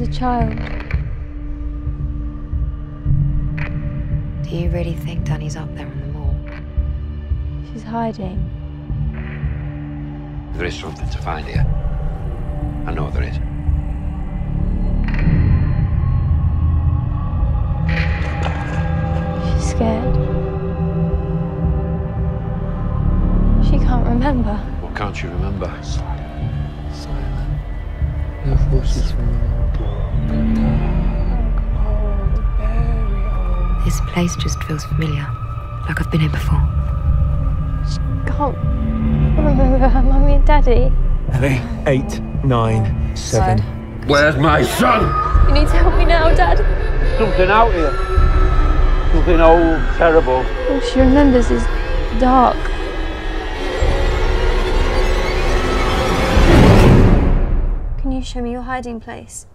a child. Do you really think Danny's up there on the moor? She's hiding. There is something to find here. I know there is. She's scared. She can't remember. What can't you remember? Silent. No voices from This place just feels familiar, like I've been here before. She can't remember her mummy and daddy. Ellie, eight, nine, seven. Where's my son? You need to help me now, Dad. Something out here. Something old, terrible. All she remembers is dark. Can you show me your hiding place?